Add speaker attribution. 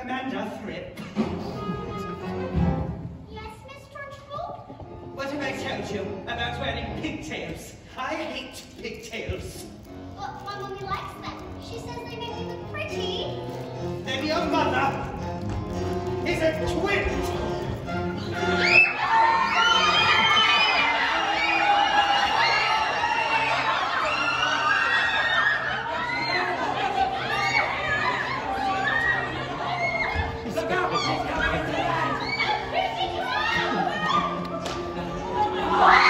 Speaker 1: Amanda Fripp.
Speaker 2: Yes, Miss Trunchbull?
Speaker 1: What have I told you about wearing pigtails? I hate pigtails.
Speaker 2: But my mummy likes them. She says they make me look pretty.
Speaker 1: Then your mother is a twit. What?